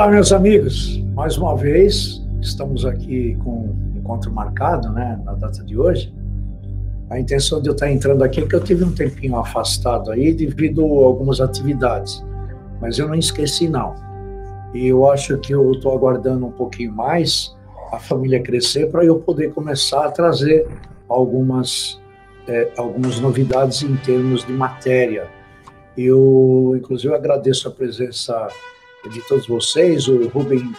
Olá, meus amigos. Mais uma vez, estamos aqui com um encontro marcado, né, na data de hoje. A intenção de eu estar entrando aqui é que eu tive um tempinho afastado aí devido a algumas atividades, mas eu não esqueci não. E eu acho que eu estou aguardando um pouquinho mais a família crescer para eu poder começar a trazer algumas é, algumas novidades em termos de matéria. Eu, inclusive, agradeço a presença de todos vocês, o Rubem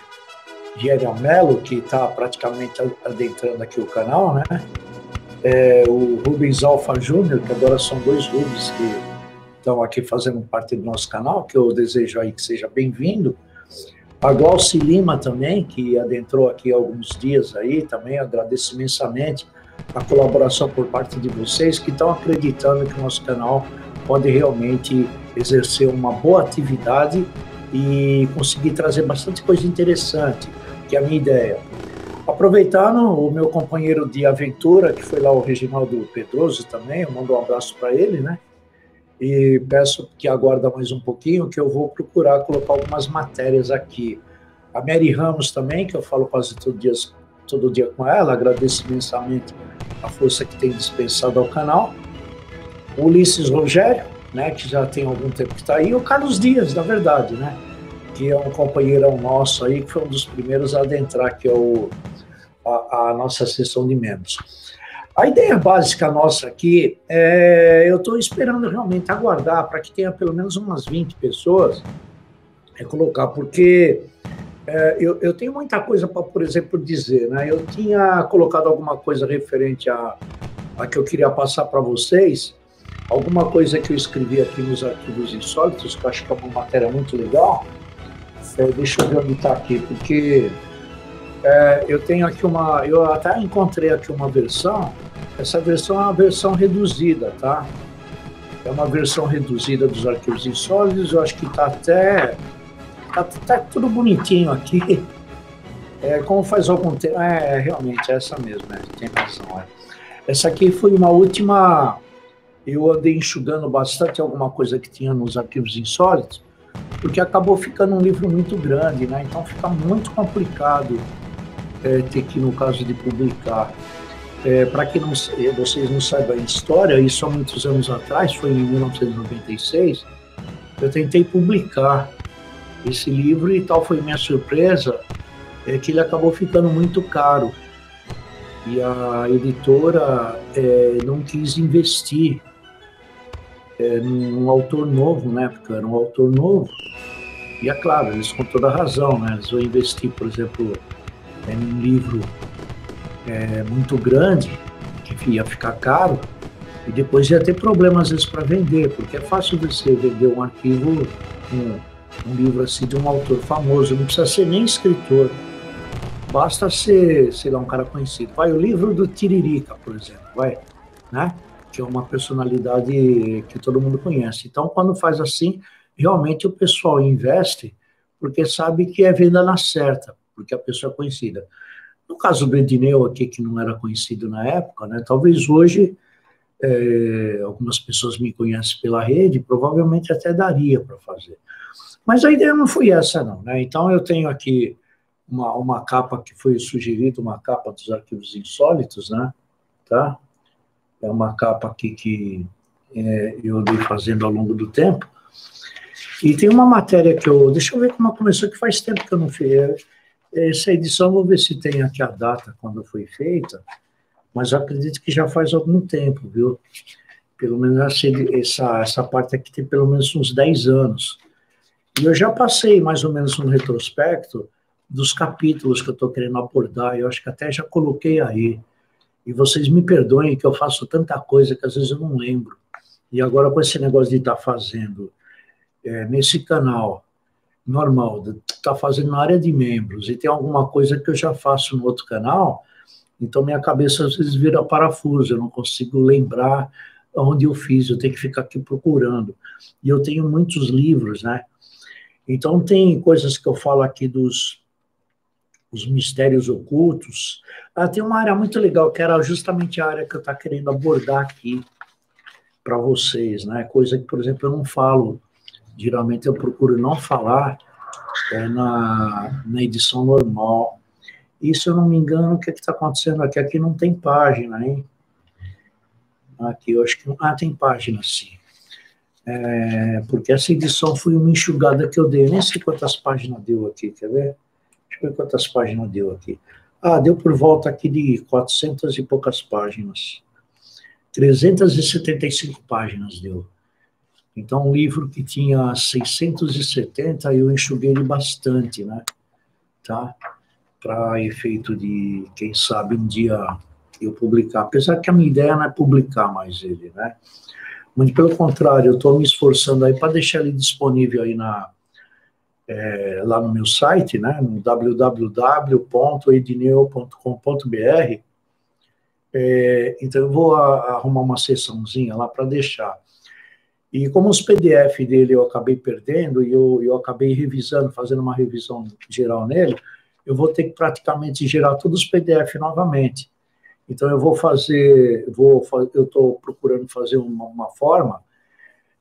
Vieira Mello, que está praticamente adentrando aqui o canal, né? É, o Rubens Alfa Júnior, que agora são dois Rubens que estão aqui fazendo parte do nosso canal, que eu desejo aí que seja bem-vindo. A Glauci Lima também, que adentrou aqui alguns dias aí, também agradeço imensamente a colaboração por parte de vocês que estão acreditando que o nosso canal pode realmente exercer uma boa atividade e conseguir trazer bastante coisa interessante, que é a minha ideia. Aproveitando o meu companheiro de aventura, que foi lá o Reginaldo Pedroso também, eu mando um abraço para ele, né? E peço que aguarda mais um pouquinho, que eu vou procurar colocar algumas matérias aqui. A Mary Ramos também, que eu falo quase todo dia, todo dia com ela, agradeço imensamente a força que tem dispensado ao canal. Ulisses Rogério, né, que já tem algum tempo que está aí, e o Carlos Dias, na verdade, né, que é um companheirão nosso aí, que foi um dos primeiros a adentrar aqui ao, a, a nossa sessão de membros. A ideia básica nossa aqui é, eu estou esperando realmente aguardar para que tenha pelo menos umas 20 pessoas, é colocar, porque é, eu, eu, tenho muita coisa para, por exemplo, dizer, né? Eu tinha colocado alguma coisa referente a, a que eu queria passar para vocês, alguma coisa que eu escrevi aqui nos arquivos insólitos, que eu acho que é uma matéria muito legal. É, deixa eu ver onde está aqui, porque é, eu tenho aqui uma. Eu até encontrei aqui uma versão. Essa versão é uma versão reduzida, tá? É uma versão reduzida dos arquivos insólitos. Eu acho que está até. Tá, tá, tudo bonitinho aqui. É, como faz algum tempo. É, realmente, é essa mesmo, né? tem razão. É. Essa aqui foi uma última eu andei enxugando bastante alguma coisa que tinha nos arquivos insólitos, porque acabou ficando um livro muito grande, né? Então fica muito complicado é, ter que, no caso de publicar. É, Para que não, vocês não saibam a história, isso há muitos anos atrás, foi em 1996, eu tentei publicar esse livro e tal foi minha surpresa, é que ele acabou ficando muito caro. E a editora é, não quis investir num autor novo, né? Porque era um autor novo. E é claro, eles com toda razão, né? Eles vão investir, por exemplo, em um livro é, muito grande, que ia ficar caro, e depois ia ter problemas às vezes para vender, porque é fácil você vender um arquivo, um, um livro assim de um autor famoso, não precisa ser nem escritor, basta ser, sei lá, um cara conhecido. Vai, o livro do Tiririca, por exemplo, vai, né? Que é uma personalidade que todo mundo conhece. Então, quando faz assim, realmente o pessoal investe porque sabe que é venda na certa, porque a pessoa é conhecida. No caso do Edneu aqui, que não era conhecido na época, né, talvez hoje é, algumas pessoas me conhecem pela rede, provavelmente até daria para fazer. Mas a ideia não foi essa, não. Né? Então, eu tenho aqui uma, uma capa que foi sugerida, uma capa dos arquivos insólitos, né? Tá? É uma capa aqui que é, eu andei fazendo ao longo do tempo. E tem uma matéria que eu. Deixa eu ver como começou, que faz tempo que eu não fiz. É, essa edição, vou ver se tem aqui a data quando foi feita, mas acredito que já faz algum tempo, viu? Pelo menos essa, essa parte aqui tem pelo menos uns 10 anos. E eu já passei mais ou menos um retrospecto dos capítulos que eu estou querendo abordar, eu acho que até já coloquei aí. E vocês me perdoem que eu faço tanta coisa que às vezes eu não lembro. E agora com esse negócio de estar tá fazendo é, nesse canal normal, de estar tá fazendo na área de membros, e tem alguma coisa que eu já faço no outro canal, então minha cabeça às vezes vira parafuso, eu não consigo lembrar onde eu fiz, eu tenho que ficar aqui procurando. E eu tenho muitos livros, né? Então tem coisas que eu falo aqui dos os mistérios ocultos. Ah, tem uma área muito legal, que era justamente a área que eu estou querendo abordar aqui para vocês, né? Coisa que, por exemplo, eu não falo, geralmente eu procuro não falar, é, na, na edição normal. Se eu não me engano, o que é está acontecendo aqui? Aqui não tem página, hein? Aqui, eu acho que. Ah, tem página, sim. É, porque essa edição foi uma enxugada que eu dei. Eu nem sei quantas páginas deu aqui, quer ver? Ver quantas páginas deu aqui. Ah, deu por volta aqui de 400 e poucas páginas. 375 páginas deu. Então, um livro que tinha 670, eu enxuguei ele bastante, né? Tá? Para efeito de, quem sabe, um dia eu publicar. Apesar que a minha ideia não é publicar mais ele, né? Muito pelo contrário, eu estou me esforçando aí para deixar ele disponível aí na, é, lá no meu site, né, no www.edneu.com.br. É, então eu vou a, arrumar uma sessãozinha lá para deixar. E como os PDF dele eu acabei perdendo e eu, eu acabei revisando, fazendo uma revisão geral nele, eu vou ter que praticamente gerar todos os PDF novamente. Então eu vou fazer, vou, eu estou procurando fazer uma, uma, forma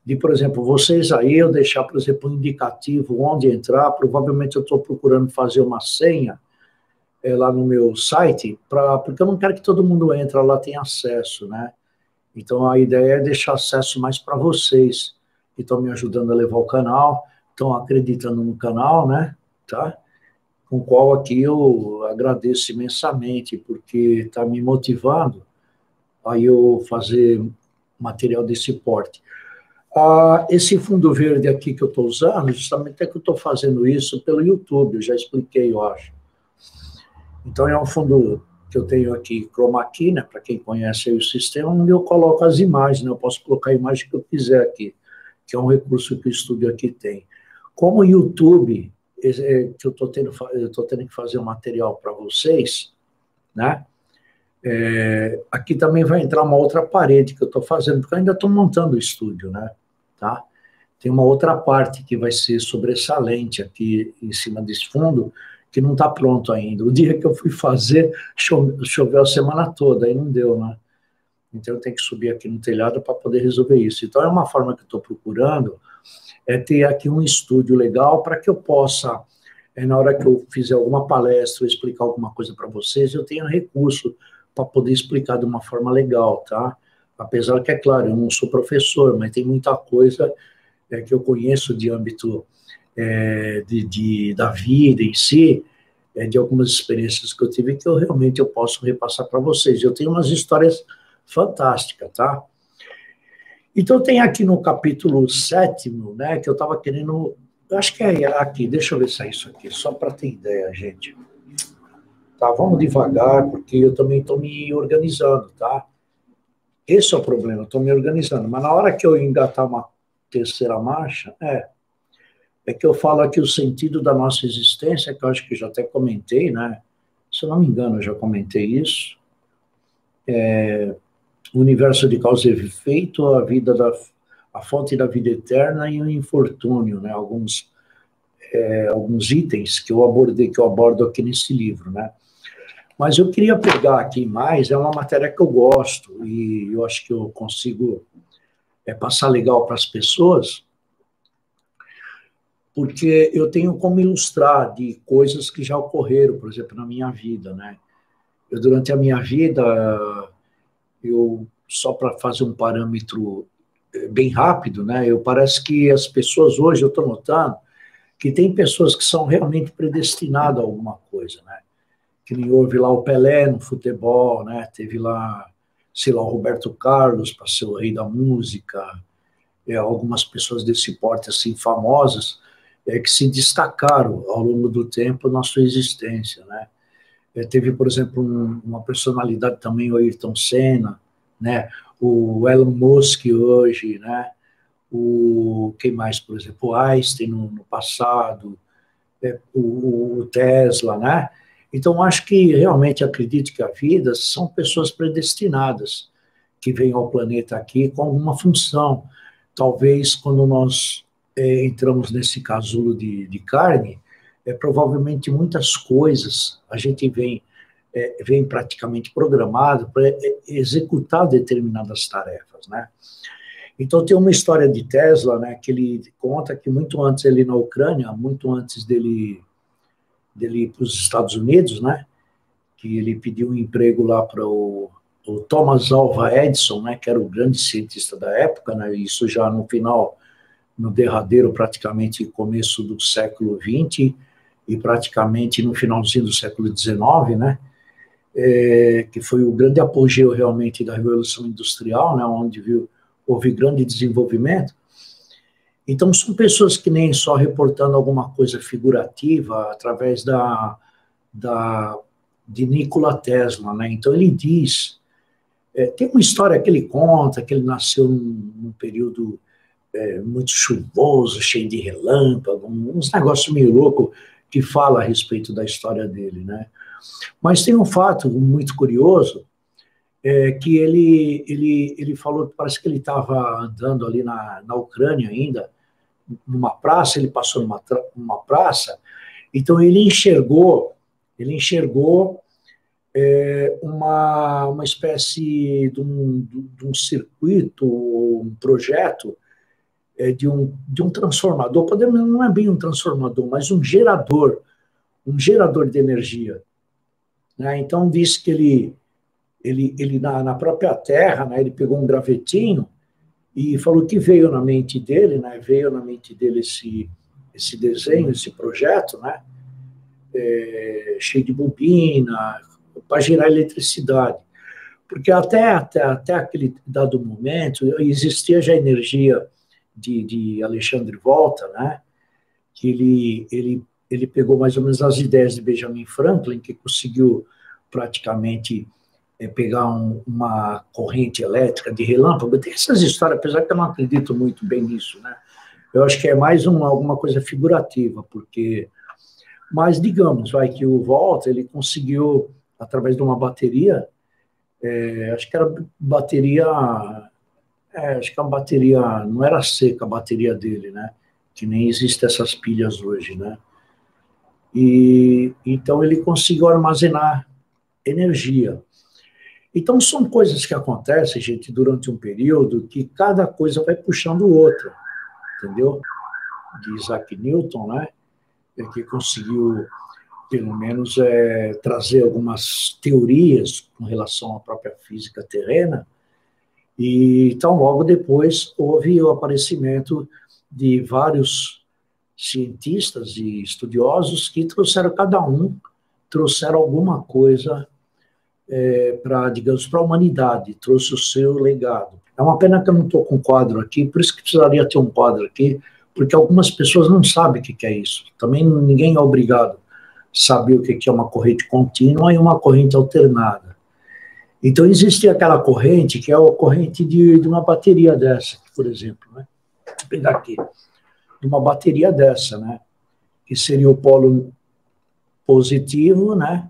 de, por exemplo, vocês aí eu deixar, por exemplo, um indicativo onde entrar. Provavelmente eu estou procurando fazer uma senha é, lá no meu site, pra, porque eu não quero que todo mundo entre lá tenha acesso, né? Então a ideia é deixar acesso mais para vocês que estão me ajudando a levar o canal, estão acreditando no canal, né? Tá? Com o qual aqui eu agradeço imensamente, porque está me motivando a eu fazer material desse porte. Ah, esse fundo verde aqui que eu estou usando, justamente é que eu estou fazendo isso pelo YouTube, eu já expliquei, eu acho. Então é um fundo que eu tenho aqui, chroma key, né, para quem conhece o sistema, onde eu coloco as imagens, né, eu posso colocar a imagem que eu quiser aqui, que é um recurso que o estúdio aqui tem. Como o YouTube, é, que eu estou tendo, eu tendo que fazer um material para vocês, né, é, aqui também vai entrar uma outra parede que eu estou fazendo, porque eu ainda estou montando o estúdio, né, tá? Tem uma outra parte que vai ser sobressalente aqui em cima desse fundo, que não está pronto ainda. O dia que eu fui fazer, choveu a semana toda, aí não deu, né? Então eu tenho que subir aqui no telhado para poder resolver isso. Então é uma forma que eu estou procurando, é ter aqui um estúdio legal para que eu possa, é, na hora que eu fizer alguma palestra ou explicar alguma coisa para vocês, eu tenha recurso para poder explicar de uma forma legal, tá? Apesar que, é claro, eu não sou professor, mas tem muita coisa é, que eu conheço de âmbito é, de, de, da vida em si, é, de algumas experiências que eu tive que eu realmente eu posso repassar para vocês. Eu tenho umas histórias fantásticas, tá? Então tem aqui no capítulo sétimo, né, que eu estava querendo, acho que é aqui, deixa eu ver se é isso aqui, só para ter ideia, gente. Tá, vamos devagar, porque eu também estou me organizando, tá? Esse é o problema, estou me organizando. Mas na hora que eu engatar uma terceira marcha, é, é que eu falo aqui o sentido da nossa existência, que eu acho que já até comentei, né? Se eu não me engano, eu já comentei isso. É, o universo de causa e efeito, a vida da a fonte da vida eterna e o infortúnio, né? Alguns é, alguns itens que eu abordei, que eu abordo aqui nesse livro, né? Mas eu queria pegar aqui mais, é uma matéria que eu gosto e eu acho que eu consigo é, passar legal para as pessoas, porque eu tenho como ilustrar de coisas que já ocorreram, por exemplo, na minha vida, né? Eu, durante a minha vida, eu, só para fazer um parâmetro eh, bem rápido, né? Eu parece que as pessoas hoje, eu estou notando, que tem pessoas que são realmente predestinadas a alguma coisa, né? Que nem houve lá o Pelé no futebol, né? Teve lá, sei lá, o Roberto Carlos para ser o rei da música, é, algumas pessoas desse porte assim famosas, é, que se destacaram ao longo do tempo na sua existência, né? É, teve, por exemplo, um, uma personalidade também, o Ayrton Senna, né? O Elon Musk hoje, né? O quem mais, por exemplo, o Einstein no, no passado, é, o, o, Tesla, né? Então, acho que realmente acredito que a vida são pessoas predestinadas que vêm ao planeta aqui com alguma função. Talvez quando nós é, entramos nesse casulo de, de carne, é, provavelmente muitas coisas a gente vem, é, vem praticamente programado para é, executar determinadas tarefas, né? Então tem uma história de Tesla, né, que ele conta que muito antes ele na Ucrânia, muito antes dele dele para os Estados Unidos, né, que ele pediu um emprego lá para o, o, Thomas Alva Edison, né, que era o grande cientista da época, né, isso já no final, no derradeiro praticamente começo do século XX e praticamente no finalzinho do século XIX, né, é, que foi o grande apogeu realmente da Revolução Industrial, né, onde viu, houve grande desenvolvimento. Então, são pessoas que nem só reportando alguma coisa figurativa através da, da de Nikola Tesla, né? Então, ele diz, é, tem uma história que ele conta, que ele nasceu num, num período é, muito chuvoso, cheio de relâmpago, uns negócios meio louco que fala a respeito da história dele, né? Mas tem um fato muito curioso, é, que ele, ele, ele falou, parece que ele estava andando ali na, na Ucrânia ainda, numa praça, ele passou numa, numa praça, então ele enxergou, ele enxergou é, uma, uma espécie de um, de um circuito, um projeto é, de, um, de um transformador, podemos, não é bem um transformador, mas um gerador, um gerador de energia. Né? Então, disse que ele, ele, ele na, na própria terra, né, ele pegou um gravetinho e falou que veio na mente dele, né, veio na mente dele esse, esse desenho, esse projeto, né, é, cheio de bobina, para gerar eletricidade. Porque até, até, até aquele dado momento existia já energia de, de Alexandre Volta, né, que ele, ele ele pegou mais ou menos as ideias de Benjamin Franklin, que conseguiu praticamente é, pegar um, uma corrente elétrica de relâmpago. Tem essas histórias, apesar que eu não acredito muito bem nisso, né? Eu acho que é mais um, alguma coisa figurativa, porque. Mas digamos, vai que o Volta ele conseguiu através de uma bateria, é, acho que era bateria, é, acho que a bateria não era seca a bateria dele, né? Que nem existe essas pilhas hoje, né? E então ele conseguiu armazenar energia. Então são coisas que acontecem, gente, durante um período que cada coisa vai puxando o outro, entendeu? De Isaac Newton, né? Que conseguiu pelo menos é, trazer algumas teorias com relação à própria física terrena. E então logo depois houve o aparecimento de vários cientistas e estudiosos que trouxeram cada um trouxeram alguma coisa é, para, digamos, para a humanidade, trouxe o seu legado. É uma pena que eu não estou com quadro aqui, por isso que precisaria ter um quadro aqui, porque algumas pessoas não sabem o que é isso. Também ninguém é obrigado a saber o que é uma corrente contínua e uma corrente alternada. Então, existe aquela corrente que é a corrente de, de uma bateria dessa, por exemplo. Né? Vou pegar aqui de uma bateria dessa, né? Que seria o polo positivo, né?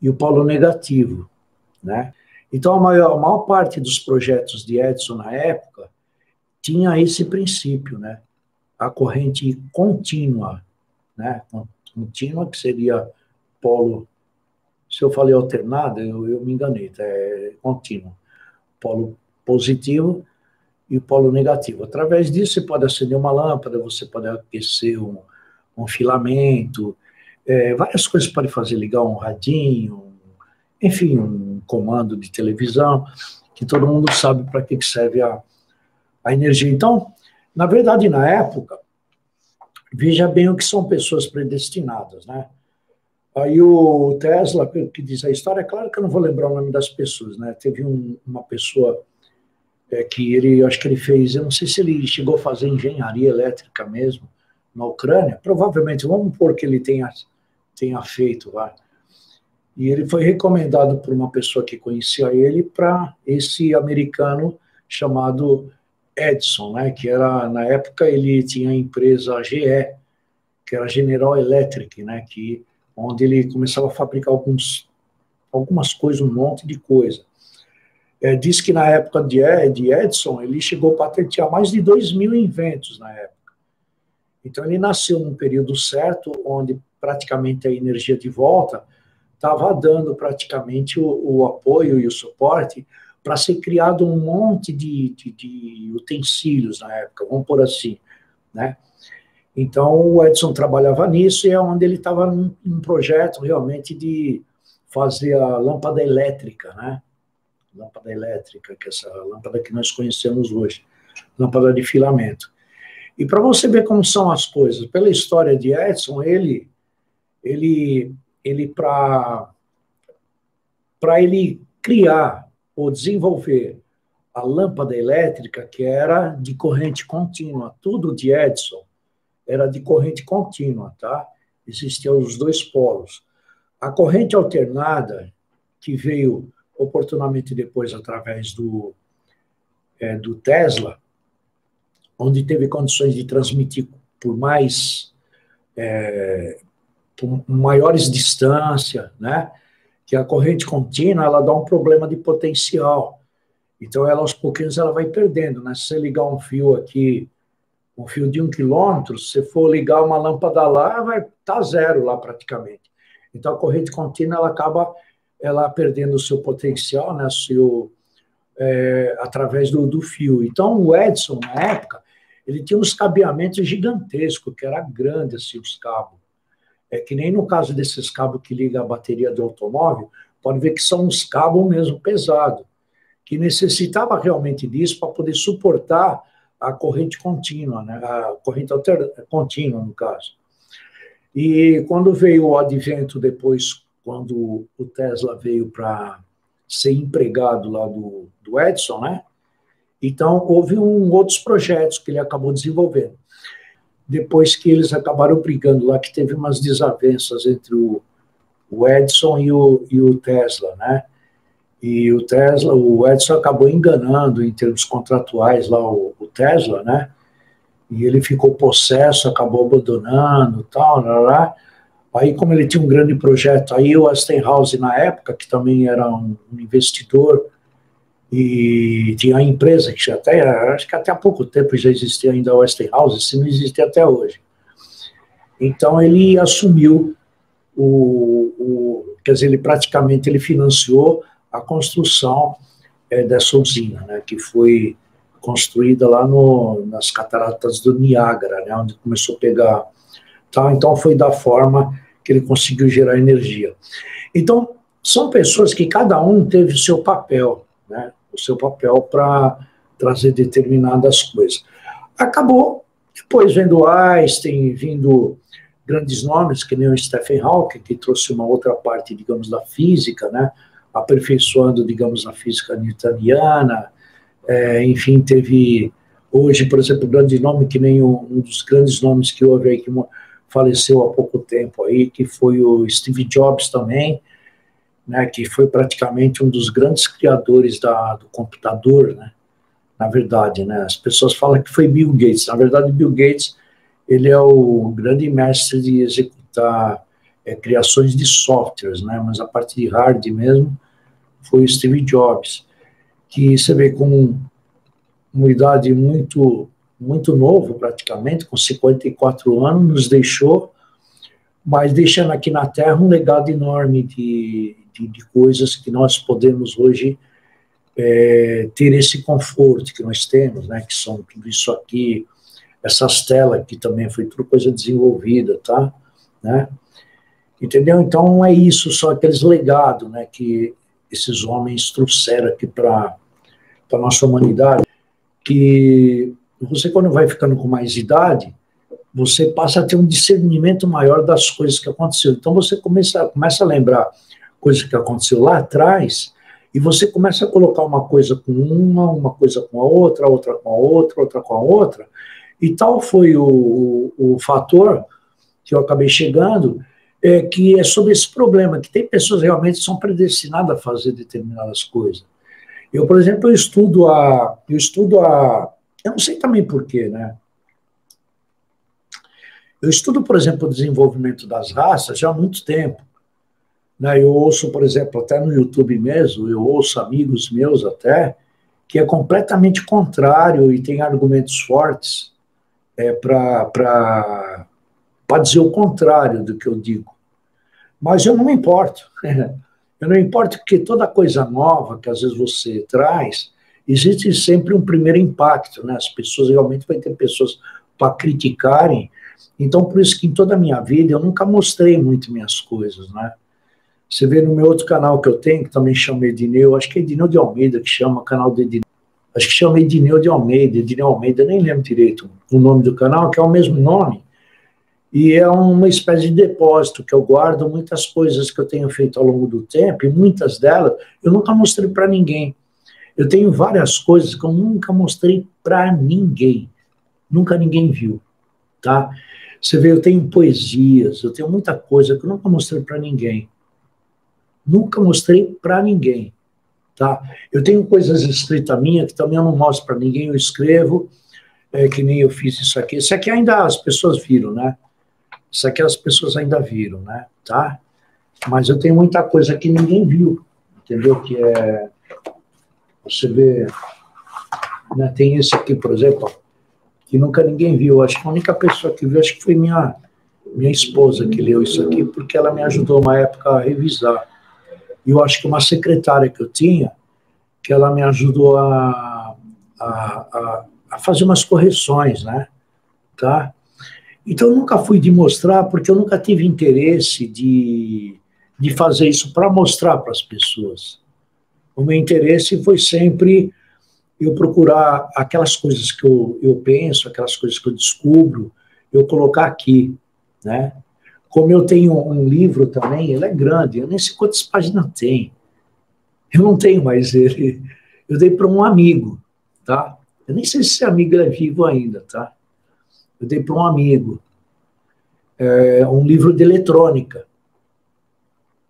E o polo negativo, né? Então, a maior, a maior parte dos projetos de Edison na época tinha esse princípio, né? A corrente contínua, né? Contínua, que seria polo. Se eu falei alternado, eu, eu me enganei, tá? é contínuo. Polo positivo e polo negativo. Através disso, você pode acender uma lâmpada, você pode aquecer um, um filamento, é, várias coisas pode fazer, ligar um radinho, enfim, um comando de televisão, que todo mundo sabe para que serve a, a energia. Então, na verdade, na época, veja bem o que são pessoas predestinadas, né? Aí o Tesla, que diz a história, é claro que eu não vou lembrar o nome das pessoas, né? Teve um, uma pessoa é, que ele, acho que ele fez, eu não sei se ele chegou a fazer engenharia elétrica mesmo na Ucrânia, provavelmente, vamos supor que ele tenha, tenha feito lá. E ele foi recomendado por uma pessoa que conhecia ele para esse americano chamado Edison, né, que era, na época, ele tinha a empresa GE, que era General Electric, né, que, onde ele começava a fabricar alguns, algumas coisas, um monte de coisa é, diz que na época de, de Edison, ele chegou a patentear mais de 2 mil inventos na época. Então, ele nasceu num período certo, onde praticamente a energia de volta estava dando praticamente o, o apoio e o suporte para ser criado um monte de, de, de, utensílios na época, vamos por assim, né? Então o Edson trabalhava nisso e é onde ele estava num, num projeto realmente de fazer a lâmpada elétrica, né? Lâmpada elétrica, que é essa lâmpada que nós conhecemos hoje, lâmpada de filamento. E para você ver como são as coisas, pela história de Edson, ele, ele, ele para para ele criar ou desenvolver a lâmpada elétrica, que era de corrente contínua, tudo de Edison era de corrente contínua, tá? Existiam os dois polos. A corrente alternada, que veio oportunamente depois através do, é, do Tesla, onde teve condições de transmitir por mais é, por maiores distâncias, né? Que a corrente contínua ela dá um problema de potencial. Então ela aos pouquinhos ela vai perdendo, né? Se você ligar um fio aqui, um fio de um quilômetro, se você for ligar uma lâmpada lá, vai estar tá zero lá praticamente. Então a corrente contínua ela acaba ela perdendo o seu potencial, né? Seu, é, através do, do fio. Então o Edson na época ele tinha uns cabeamentos gigantescos, que era grande assim os cabos. É que nem no caso desses cabos que ligam a bateria do automóvel, pode ver que são uns cabos mesmo pesados, que necessitava realmente disso para poder suportar a corrente contínua, né? a corrente alter... contínua, no caso. E quando veio o advento depois, quando o Tesla veio para ser empregado lá do, do Edison, né? Então, houve um, outros projetos que ele acabou desenvolvendo. Depois que eles acabaram brigando lá, que teve umas desavenças entre o, o Edson e o, e o Tesla, né? E o Tesla, o Edson acabou enganando em termos contratuais lá o, o Tesla, né? E ele ficou possesso, acabou abandonando, tal, lá, lá. Aí, como ele tinha um grande projeto, aí o Westinghouse na época, que também era um investidor e tinha a empresa que já até, acho que até há pouco tempo já existia ainda a Westinghouse, se não existe até hoje. Então ele assumiu o, o, quer dizer, ele praticamente ele financiou a construção é, dessa usina, né, que foi construída lá no, nas cataratas do Niágara, né, onde começou a pegar, tá, então foi da forma que ele conseguiu gerar energia. Então são pessoas que cada um teve seu papel, né, o seu papel para trazer determinadas coisas. Acabou, depois vendo Einstein, vindo grandes nomes, que nem o Stephen Hawking, que trouxe uma outra parte, digamos, da física, né, aperfeiçoando, digamos, a física newtoniana, é, enfim, teve hoje, por exemplo, um grande nome, que nem um, um dos grandes nomes que houve aí, que faleceu há pouco tempo aí, que foi o Steve Jobs também, né, que foi praticamente um dos grandes criadores da, do computador, né, na verdade, né, as pessoas falam que foi Bill Gates, na verdade Bill Gates, ele é o grande mestre de executar é, criações de softwares, né, mas a parte de hard mesmo foi Steve Jobs, que você vê com uma idade muito muito novo praticamente, com 54 anos, nos deixou, mas deixando aqui na Terra um legado enorme de, de, de coisas que nós podemos hoje é, ter esse conforto que nós temos, né, que são tudo isso aqui, essas telas que também foi tudo coisa desenvolvida, tá, né, entendeu? Então é isso, só aqueles legados, né, que esses homens trouxeram aqui para a nossa humanidade, que você quando vai ficando com mais idade, você passa a ter um discernimento maior das coisas que aconteceram. Então você começa, começa a lembrar coisa que aconteceu lá atrás, e você começa a colocar uma coisa com uma, uma coisa com a outra, outra com a outra, outra com a outra, e tal foi o, o, o fator que eu acabei chegando, é, que é sobre esse problema, que tem pessoas realmente que são predestinadas a fazer determinadas coisas. Eu, por exemplo, eu estudo a, eu estudo a, eu não sei também porquê, né? Eu estudo, por exemplo, o desenvolvimento das raças já há muito tempo. Né? Eu ouço, por exemplo, até no YouTube mesmo, eu ouço amigos meus até, que é completamente contrário e tem argumentos fortes é, para dizer o contrário do que eu digo. Mas eu não me importo. Eu não importo que toda coisa nova que às vezes você traz, existe sempre um primeiro impacto, né? As pessoas realmente vai ter pessoas para criticarem. Então, por isso que em toda a minha vida eu nunca mostrei muito minhas coisas, né? Você vê no meu outro canal que eu tenho, que também chama Edineu, acho que é Edineu de Almeida que chama, canal de Edineu. Acho que chama Edineu de Almeida, Edineu Almeida, nem lembro direito o nome do canal, que é o mesmo nome. E é uma espécie de depósito que eu guardo muitas coisas que eu tenho feito ao longo do tempo, e muitas delas eu nunca mostrei para ninguém. Eu tenho várias coisas que eu nunca mostrei para ninguém. Nunca ninguém viu, tá? Você vê, eu tenho poesias, eu tenho muita coisa que eu nunca mostrei para ninguém. Nunca mostrei para ninguém, tá? Eu tenho coisas escritas minhas que também eu não mostro para ninguém, eu escrevo, é, que nem eu fiz isso aqui. Isso aqui ainda as pessoas viram, né? Isso aqui as pessoas ainda viram, né? Tá? Mas eu tenho muita coisa que ninguém viu, entendeu? Que é. Você vê. Né? Tem esse aqui, por exemplo, que nunca ninguém viu. Acho que a única pessoa que viu, acho que foi minha, minha esposa que leu isso aqui, porque ela me ajudou uma época a revisar. Eu acho que uma secretária que eu tinha, que ela me ajudou a, a, a, a fazer umas correções, né? Tá? Então, eu nunca fui de mostrar, porque eu nunca tive interesse de, de fazer isso para mostrar para as pessoas. O meu interesse foi sempre eu procurar aquelas coisas que eu, eu penso, aquelas coisas que eu descubro, eu colocar aqui, né? Como eu tenho um livro também, ele é grande, eu nem sei quantas páginas tem. Eu não tenho mais ele. Eu dei para um amigo, tá? Eu nem sei se esse amigo é vivo ainda, tá? Eu dei para um amigo. É, um livro de eletrônica.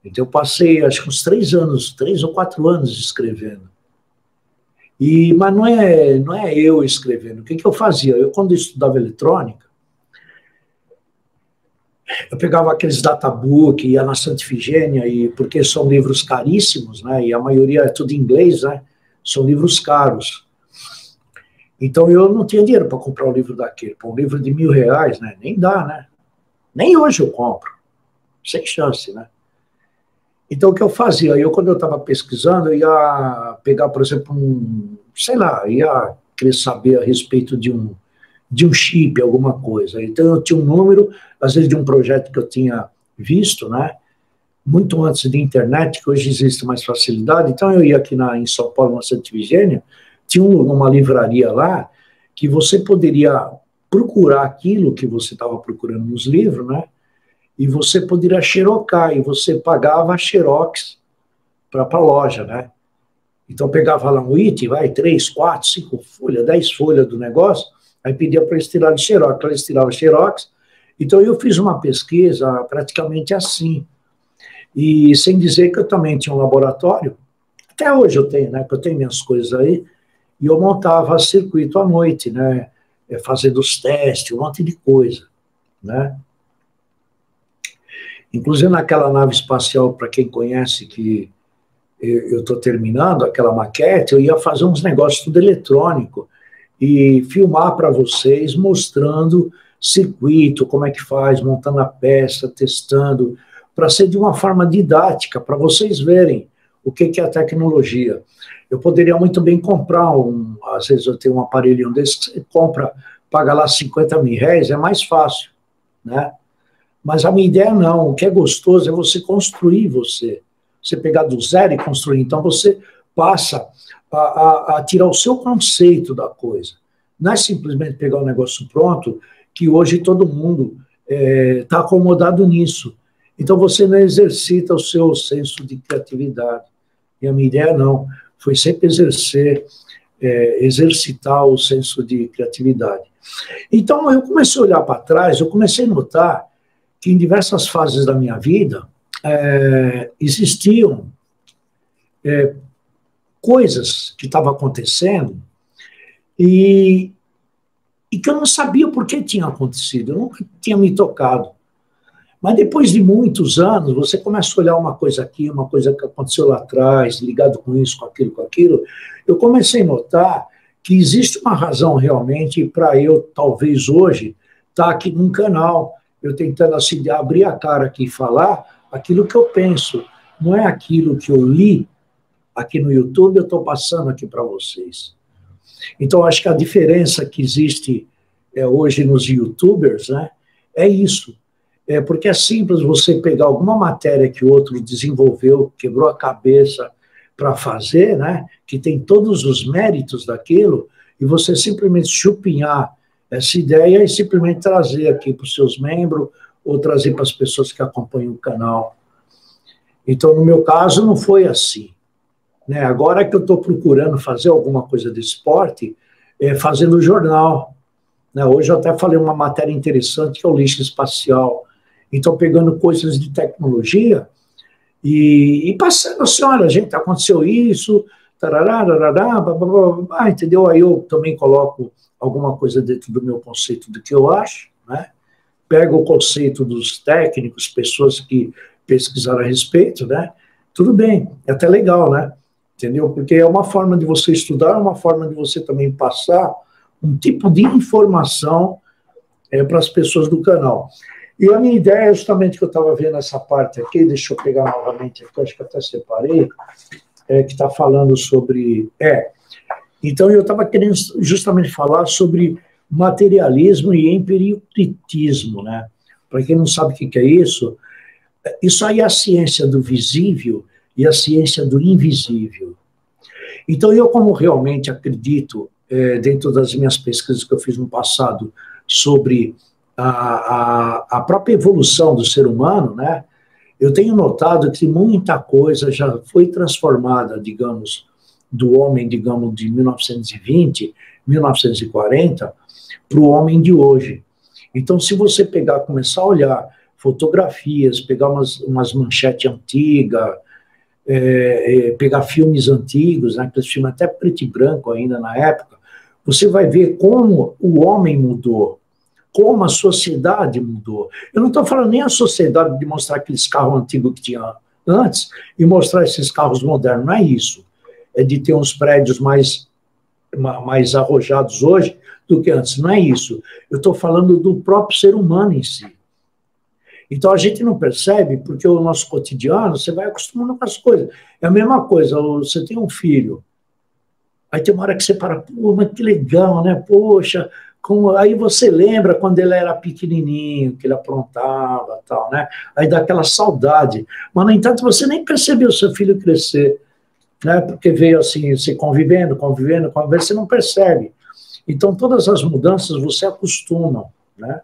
Então eu passei, acho que uns três anos, três ou quatro anos escrevendo. E, mas não é, não é eu escrevendo. O que, que eu fazia? Eu, quando estudava eletrônica, eu pegava aqueles databook, ia na Santa Ifigênia, e, porque são livros caríssimos, né, e a maioria é tudo em inglês, né, são livros caros. Então eu não tinha dinheiro para comprar um livro daquele, para um livro de mil reais, né, nem dá, né, nem hoje eu compro, sem chance, né. Então o que eu fazia? Eu, quando eu estava pesquisando, eu ia pegar, por exemplo, um, sei lá, ia querer saber a respeito de um de um chip, alguma coisa. Então eu tinha um número, às vezes de um projeto que eu tinha visto, né? Muito antes de internet, que hoje existe mais facilidade. Então eu ia aqui na, em São Paulo, na Santa Virgínia, tinha uma livraria lá que você poderia procurar aquilo que você estava procurando nos livros, né? E você poderia xerocar, e você pagava xerox para a loja, né? Então pegava lá um item, vai, três, quatro, cinco folhas, dez folhas do negócio, Aí pedia para eles tirarem xerox, eles tiravam xerox. Então eu fiz uma pesquisa praticamente assim. E sem dizer que eu também tinha um laboratório, até hoje eu tenho, né? Porque eu tenho minhas coisas aí, e eu montava circuito à noite, né? É, fazendo os testes, um monte de coisa, né? Inclusive naquela nave espacial, para quem conhece, que eu estou terminando, aquela maquete, eu ia fazer uns negócios tudo eletrônico e filmar para vocês, mostrando circuito, como é que faz, montando a peça, testando, para ser de uma forma didática, para vocês verem o que, que é a tecnologia. Eu poderia muito bem comprar um, às vezes eu tenho um aparelhinho desse que você compra, paga lá 50 mil reais, é mais fácil, né? Mas a minha ideia não, o que é gostoso é você construir você, você pegar do zero e construir. Então você passa a, a, a tirar o seu conceito da coisa. Não é simplesmente pegar um negócio pronto, que hoje todo mundo está é, tá acomodado nisso. Então você não exercita o seu senso de criatividade. E a minha ideia não, foi sempre exercer, é, exercitar o senso de criatividade. Então eu comecei a olhar para trás, eu comecei a notar que em diversas fases da minha vida é, existiam é, coisas que estavam acontecendo e, e que eu não sabia por que tinha acontecido, eu nunca tinha me tocado. Mas depois de muitos anos, você começa a olhar uma coisa aqui, uma coisa que aconteceu lá atrás, ligado com isso, com aquilo, com aquilo. Eu comecei a notar que existe uma razão realmente para eu, talvez hoje, estar tá aqui num canal, eu tentando assim, abrir a cara aqui e falar aquilo que eu penso, não é aquilo que eu li aqui no YouTube, eu estou passando aqui para vocês. Então, acho que a diferença que existe é, hoje nos youtubers né, é isso. É porque é simples você pegar alguma matéria que o outro desenvolveu, quebrou a cabeça para fazer, né, que tem todos os méritos daquilo, e você simplesmente chupinhar essa ideia e simplesmente trazer aqui para os seus membros ou trazer para as pessoas que acompanham o canal. Então, no meu caso, não foi assim. Né? Agora que eu estou procurando fazer alguma coisa de esporte, é, fazendo jornal. Né? Hoje eu até falei uma matéria interessante que é o lixo espacial. Então, pegando coisas de tecnologia e, e passando assim, olha, gente, aconteceu isso, tarará, tarará, ah, entendeu? Aí eu também coloco alguma coisa dentro do meu conceito do que eu acho, né? Pego o conceito dos técnicos, pessoas que pesquisaram a respeito, né? Tudo bem, é até legal, né? Entendeu? Porque é uma forma de você estudar, é uma forma de você também passar um tipo de informação é, para as pessoas do canal. E a minha ideia é justamente que eu estava vendo essa parte aqui, deixa eu pegar novamente aqui, acho que até separei, é, que está falando sobre. É. Então eu estava querendo justamente falar sobre materialismo e empiricismo, né? Para quem não sabe o que é isso, isso aí é a ciência do visível e a ciência do invisível. Então eu, como realmente acredito, é, dentro das minhas pesquisas que eu fiz no passado sobre a, a, a própria evolução do ser humano, né? Eu tenho notado que muita coisa já foi transformada, digamos, do homem, digamos, de 1920, 1940, para o homem de hoje. Então, se você pegar, começar a olhar fotografias, pegar umas, umas manchetes antigas, é, é, pegar filmes antigos, né, aqueles filmes até preto e branco ainda na época, você vai ver como o homem mudou como a sociedade mudou. Eu não estou falando nem a sociedade de mostrar aqueles carros antigos que tinha antes e mostrar esses carros modernos, não é isso. É de ter uns prédios mais, mais arrojados hoje do que antes, não é isso. Eu estou falando do próprio ser humano em si. Então a gente não percebe, porque o nosso cotidiano, você vai acostumando com as coisas. É a mesma coisa, você tem um filho, aí tem uma hora que você para, pô, mas que legal, né? Poxa, como, aí você lembra quando ele era pequenininho, que ele aprontava tal, né? Aí dá aquela saudade. Mas, no entanto, você nem percebeu seu filho crescer, né? Porque veio assim, se convivendo, convivendo, convivendo, você não percebe. Então, todas as mudanças você acostuma, né?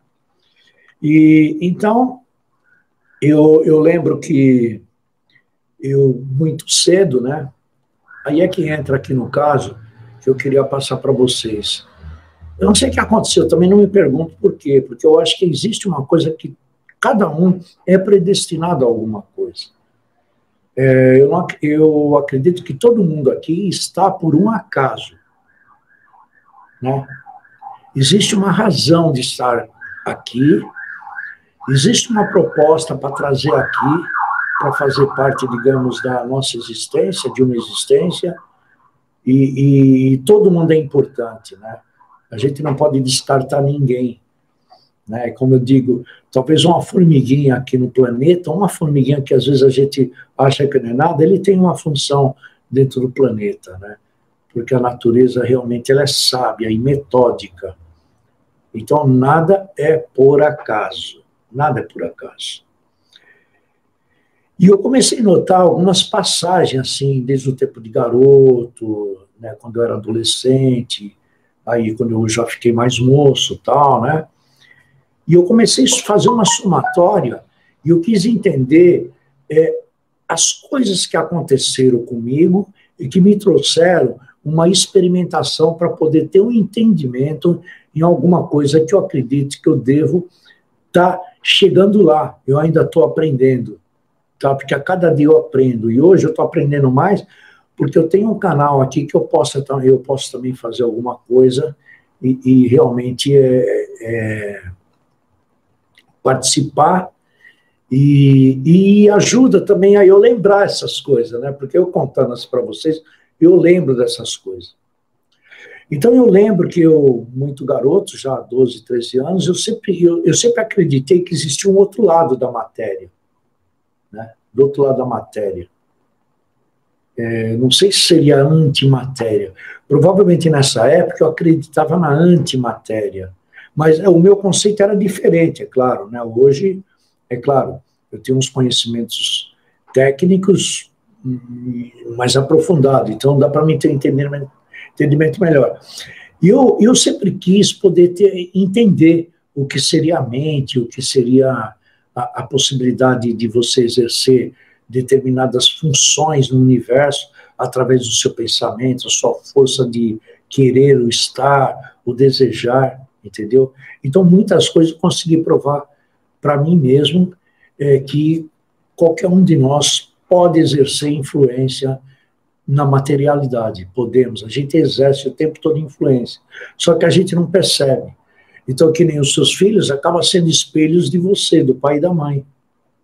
E, então, eu, eu lembro que eu, muito cedo, né? Aí é que entra aqui no caso, que eu queria passar para vocês eu não sei o que aconteceu, também não me pergunto por quê, porque eu acho que existe uma coisa que cada um é predestinado a alguma coisa. É, eu, não, eu acredito que todo mundo aqui está por um acaso. Né? Existe uma razão de estar aqui, existe uma proposta para trazer aqui, para fazer parte, digamos, da nossa existência, de uma existência, e, e todo mundo é importante, né? A gente não pode descartar ninguém. Né? Como eu digo, talvez uma formiguinha aqui no planeta, uma formiguinha que às vezes a gente acha que não é nada, ele tem uma função dentro do planeta, né? Porque a natureza realmente ela é sábia e metódica. Então nada é por acaso, nada por acaso. E eu comecei a notar algumas passagens assim, desde o tempo de garoto, né, quando eu era adolescente, aí quando eu já fiquei mais moço tal, né? E eu comecei a fazer uma somatória e eu quis entender é, as coisas que aconteceram comigo e que me trouxeram uma experimentação para poder ter um entendimento em alguma coisa que eu acredito que eu devo estar tá chegando lá. Eu ainda estou aprendendo, tá? Porque a cada dia eu aprendo e hoje eu estou aprendendo mais porque eu tenho um canal aqui que eu posso, eu posso também fazer alguma coisa e, e realmente é, é, participar e, e, ajuda também a eu lembrar essas coisas, né? Porque eu contando isso para vocês, eu lembro dessas coisas. Então eu lembro que eu, muito garoto, já 12, 13 anos, eu sempre, eu, eu sempre acreditei que existia um outro lado da matéria, né? do outro lado da matéria. É, não sei se seria antimatéria. Provavelmente nessa época eu acreditava na antimatéria. Mas é, o meu conceito era diferente, é claro. Né? Hoje, é claro, eu tenho uns conhecimentos técnicos mais aprofundados, então dá para me ter entendimento, melhor. E eu, eu sempre quis poder ter, entender o que seria a mente, o que seria a, a possibilidade de você exercer determinadas funções no universo através do seu pensamento, a sua força de querer, o estar, o desejar, entendeu? Então, muitas coisas eu consegui provar para mim mesmo é, que qualquer um de nós pode exercer influência na materialidade. Podemos, a gente exerce o tempo todo influência, só que a gente não percebe. Então, que nem os seus filhos acabam sendo espelhos de você, do pai e da mãe,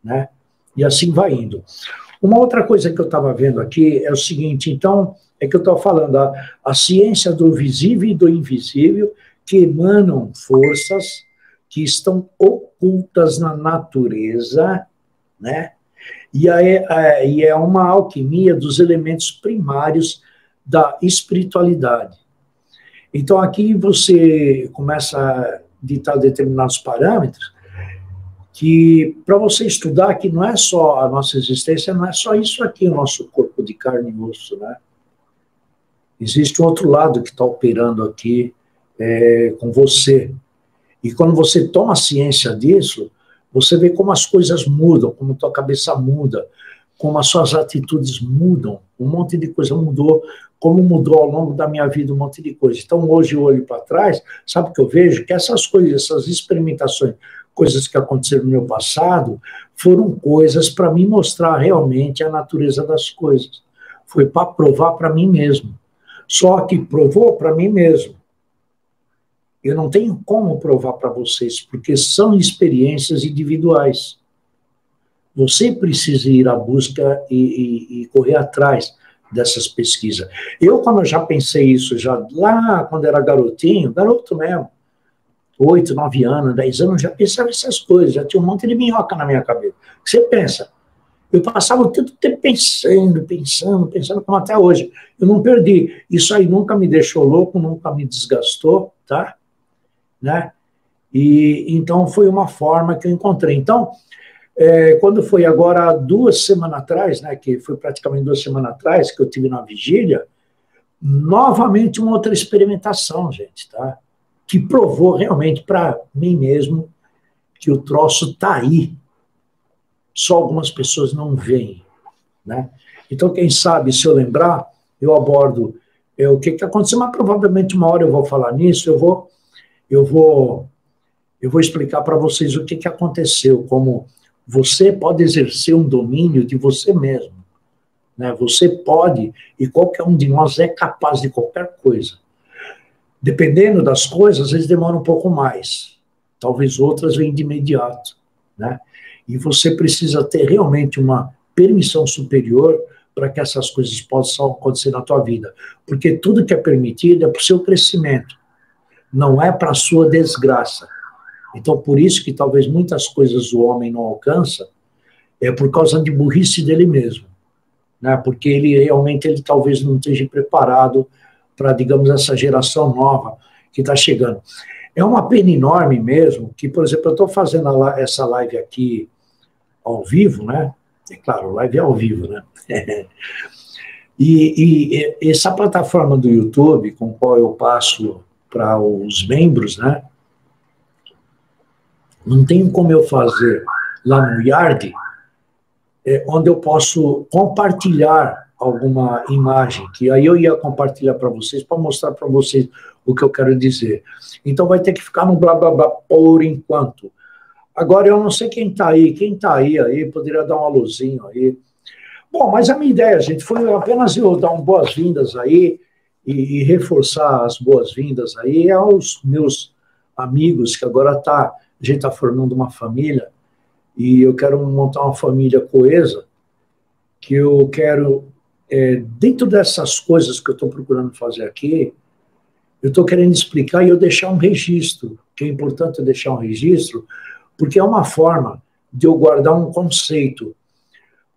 né? E assim vai indo. Uma outra coisa que eu estava vendo aqui é o seguinte, então, é que eu estou falando, a, a ciência do visível e do invisível que emanam forças que estão ocultas na natureza, né? E é, é, uma alquimia dos elementos primários da espiritualidade. Então aqui você começa a ditar determinados parâmetros que para você estudar que não é só a nossa existência, não é só isso aqui, o nosso corpo de carne e osso, né? Existe um outro lado que está operando aqui é, com você. E quando você toma ciência disso, você vê como as coisas mudam, como tua cabeça muda, como as suas atitudes mudam, um monte de coisa mudou, como mudou ao longo da minha vida um monte de coisa. Então, hoje eu olho para trás, sabe o que eu vejo? Que essas coisas, essas experimentações, coisas que aconteceram no meu passado, foram coisas para me mostrar realmente a natureza das coisas. Foi para provar para mim mesmo. Só que provou para mim mesmo. Eu não tenho como provar para vocês, porque são experiências individuais. Você precisa ir à busca e, e, e correr atrás dessas pesquisas. Eu, quando eu já pensei isso, já lá quando era garotinho, garoto mesmo, oito, nove anos, dez anos, já pensava essas coisas, já tinha um monte de minhoca na minha cabeça. Você pensa, eu passava tanto tempo pensando, pensando, pensando, como até hoje. Eu não perdi. Isso aí nunca me deixou louco, nunca me desgastou, tá? Né? E então foi uma forma que eu encontrei. Então, é, quando foi agora duas semanas atrás, né, que foi praticamente duas semanas atrás que eu tive na vigília, novamente uma outra experimentação, gente, tá? Que provou realmente para mim mesmo que o troço tá aí. Só algumas pessoas não veem, né? Então, quem sabe, se eu lembrar, eu abordo é, o que, que aconteceu, mas provavelmente uma hora eu vou falar nisso, eu vou eu vou eu vou explicar para vocês o que, que aconteceu, como você pode exercer um domínio de você mesmo. Né? Você pode, e qualquer um de nós é capaz de qualquer coisa. Dependendo das coisas, às vezes demora um pouco mais. Talvez outras venham de imediato. Né? E você precisa ter realmente uma permissão superior para que essas coisas possam acontecer na tua vida. Porque tudo que é permitido é para o seu crescimento não é para sua desgraça. Então, por isso que talvez muitas coisas o homem não alcança, é por causa de burrice dele mesmo. Né? Porque ele realmente, ele talvez não esteja preparado para, digamos, essa geração nova que está chegando. É uma pena enorme mesmo que, por exemplo, eu estou fazendo essa live aqui ao vivo, né? É claro, live é ao vivo, né? e, e essa plataforma do YouTube, com qual eu passo para os membros, né? Não tem como eu fazer lá no Yard, é, onde eu posso compartilhar alguma imagem, que aí eu ia compartilhar para vocês, para mostrar para vocês o que eu quero dizer. Então vai ter que ficar no blá blá blá por enquanto. Agora eu não sei quem está aí, quem está aí, aí, poderia dar um alôzinho aí. Bom, mas a minha ideia, gente, foi apenas eu dar um boas-vindas aí, e, e reforçar as boas-vindas aí aos meus amigos, que agora tá, a gente está formando uma família, e eu quero montar uma família coesa, que eu quero, é, dentro dessas coisas que eu estou procurando fazer aqui, eu estou querendo explicar e eu deixar um registro, que é importante deixar um registro, porque é uma forma de eu guardar um conceito.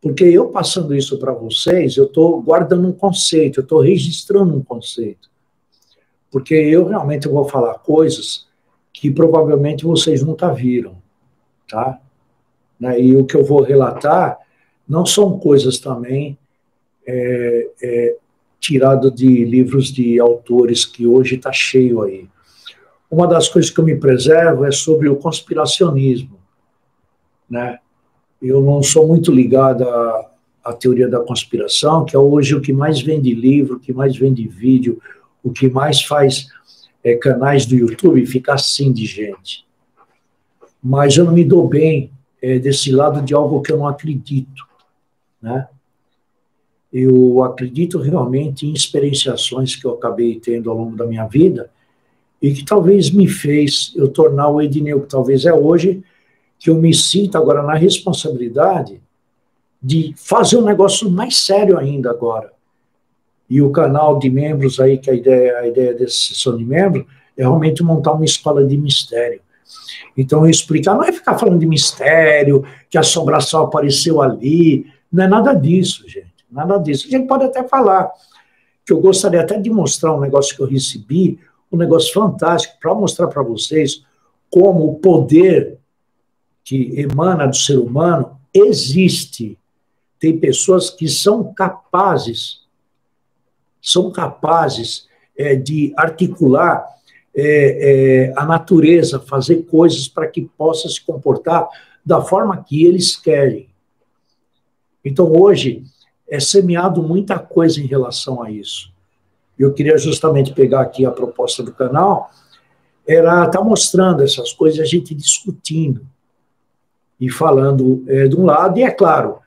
Porque eu passando isso para vocês, eu estou guardando um conceito, eu estou registrando um conceito. Porque eu realmente vou falar coisas que provavelmente vocês nunca viram, tá? Né? E o que eu vou relatar não são coisas também é, é, tirado de livros de autores que hoje está cheio aí. Uma das coisas que eu me preservo é sobre o conspiracionismo, né? Eu não sou muito ligado à, à teoria da conspiração, que é hoje o que mais vende livro, o que mais vende vídeo, o que mais faz é, canais do YouTube ficar assim de gente. Mas eu não me dou bem é, desse lado de algo que eu não acredito, né? Eu acredito realmente em experienciações que eu acabei tendo ao longo da minha vida e que talvez me fez eu tornar o Edneu que talvez é hoje, que eu me sinto agora na responsabilidade de fazer um negócio mais sério ainda agora. E o canal de membros aí, que a ideia, a ideia desse sessão de membros, é realmente montar uma escola de mistério. Então, explicar não é ficar falando de mistério, que a assombração apareceu ali, não é nada disso, gente, nada disso. A gente pode até falar que eu gostaria até de mostrar um negócio que eu recebi, um negócio fantástico, para mostrar para vocês como o poder que emana do ser humano existe. Tem pessoas que são capazes, são capazes é, de articular é, é, a natureza, fazer coisas para que possa se comportar da forma que eles querem. Então, hoje, é semeado muita coisa em relação a isso. Eu queria justamente pegar aqui a proposta do canal, era estar tá mostrando essas coisas, a gente discutindo e falando é, de um lado, e é claro,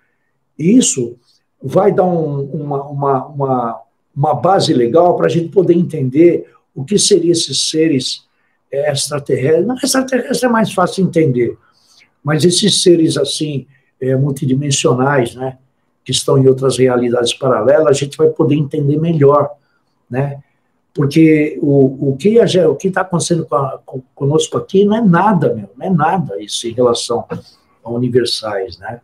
isso vai dar um, uma, uma, uma, uma base legal para a gente poder entender o que seriam esses seres extraterrestres. Não, extraterrestre é mais fácil entender, mas esses seres assim, é, multidimensionais, né, que estão em outras realidades paralelas, a gente vai poder entender melhor, né? Porque o, o que está acontecendo com a, com, conosco aqui não é nada, meu, não é nada isso em relação a universais, né?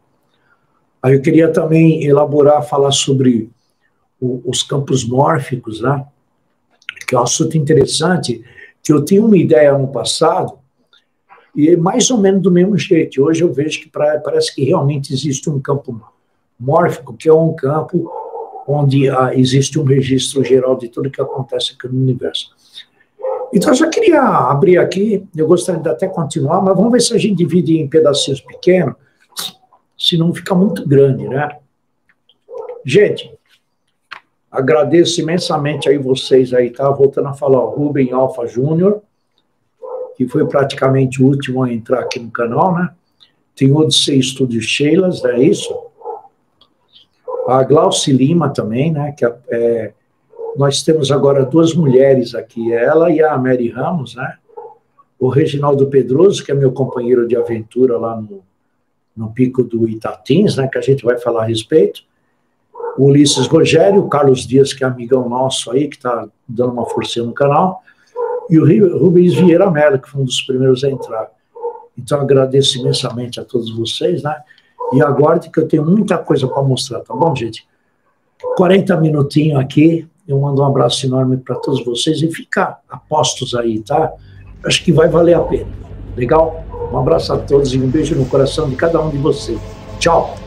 Aí eu queria também elaborar, falar sobre o, os campos mórficos, né? que é um assunto interessante, que eu tinha uma ideia no passado, e é mais ou menos do mesmo jeito. Hoje eu vejo que pra, parece que realmente existe um campo mórfico, que é um campo onde ah, existe um registro geral de tudo que acontece aqui no universo. Então, eu já queria abrir aqui, eu gostaria de até continuar, mas vamos ver se a gente divide em pedacinhos pequenos, senão fica muito grande, né? Gente, Agradeço imensamente aí vocês aí, tá? Voltando a falar, o Rubem Alfa Júnior, que foi praticamente o último a entrar aqui no canal, né? Tem o Odyssey Estúdios Sheilas, é isso? A Glauci Lima também, né? Que é, é, nós temos agora duas mulheres aqui, ela e a Mary Ramos, né? O Reginaldo Pedroso, que é meu companheiro de aventura lá no, no Pico do Itatins, né? Que a gente vai falar a respeito o Ulisses Rogério, o Carlos Dias, que é amigão nosso aí, que está dando uma forcinha no canal, e o Rubens Vieira Mello, que foi um dos primeiros a entrar. Então, agradeço imensamente a todos vocês, né? E aguarde que eu tenho muita coisa para mostrar, tá bom, gente? 40 minutinhos aqui, eu mando um abraço enorme para todos vocês e fica apostos aí, tá? Acho que vai valer a pena. Legal? Um abraço a todos e um beijo no coração de cada um de vocês. Tchau!